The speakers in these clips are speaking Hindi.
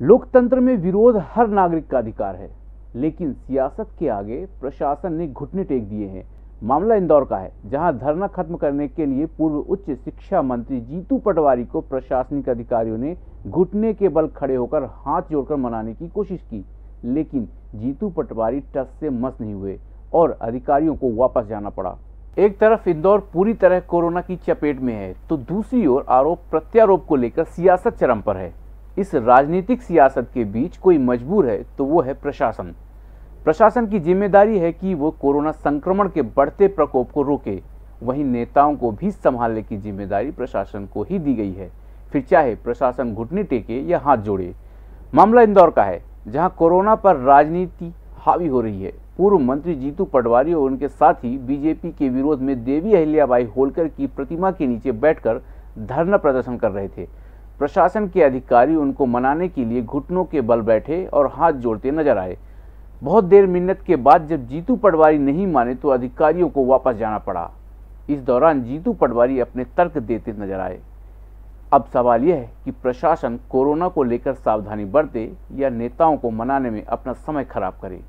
लोकतंत्र में विरोध हर नागरिक का अधिकार है, लेकिन सियासत के आगे प्रशासन ने घुटने टेक दिए हैं। मामला इंदौर का है, जहाँ धरना खत्म करने के लिए पूर्व उच्च शिक्षा मंत्री जीतू पटवारी को प्रशासनिक अधिकारियों ने घुटने के बल खड़े होकर हाथ जोड़कर मनाने की कोशिश की, लेकिन जीतू पटवारी टस से मस नहीं हुए और अधिकारियों को वापस जाना पड़ा। एक तरफ़ इंदौर पूरी तरह कोरोना की चपेट में है तो दूसरी ओर आरोप प्रत्यारोप को लेकर सियासत चरम पर है। इस राजनीतिक सियासत के बीच कोई मजबूर है तो वो है प्रशासन। प्रशासन की ज़िम्मेदारी है कि वो कोरोना संक्रमण के बढ़ते प्रकोप को रोके। वहीं नेताओं को भी संभालने की ज़िम्मेदारी प्रशासन को ही दी गई है। फिर चाहे प्रशासन घुटने टेके या हाथ जोड़े। मामला इंदौर का है, जहाँ कोरोना पर राजनीति हावी हो रही है। पूर्व मंत्री जीतू पटवारी और उनके साथी बीजेपी के विरोध में देवी अहिल्याबाई होलकर की प्रतिमा के नीचे बैठकर धरना प्रदर्शन कर रहे थे। प्रशासन के अधिकारी उनको मनाने के लिए घुटनों के बल बैठे और हाथ जोड़ते नज़र आए। बहुत देर मिन्नत के बाद जब जीतू पटवारी नहीं माने तो अधिकारियों को वापस जाना पड़ा। इस दौरान जीतू पटवारी अपने तर्क देते नज़र आए। अब सवाल यह है कि प्रशासन कोरोना को लेकर सावधानी बरते या नेताओं को मनाने में अपना समय खराब करे।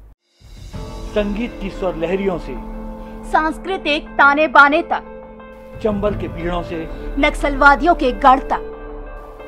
संगीत की स्वर लहरियों से सांस्कृतिक ताने बाने तक चंबल के पीड़ों से नक्सलवादियों के गढ़ तक।